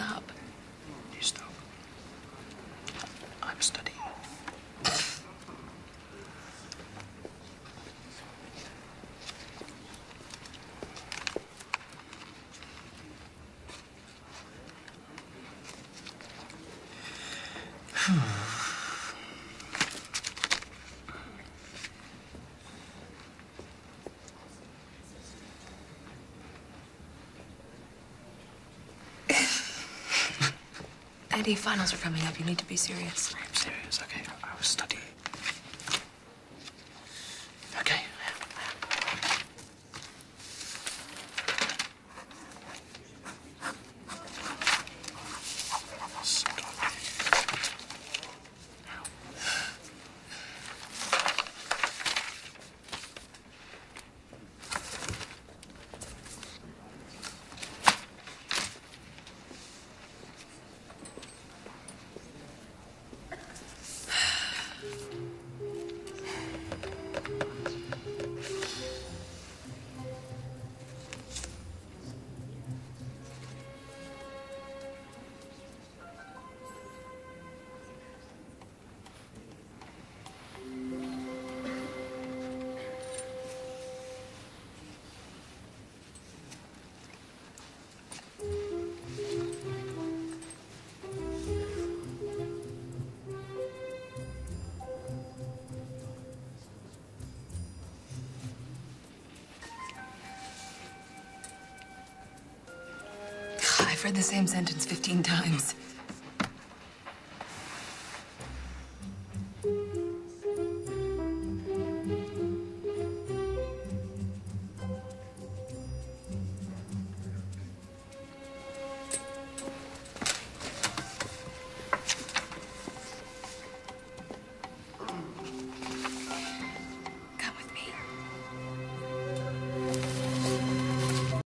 stop. You stop. I'm studying. Eddie, finals are coming up. You need to be serious. I'm serious, okay? I was studying. I've read the same sentence 15 times.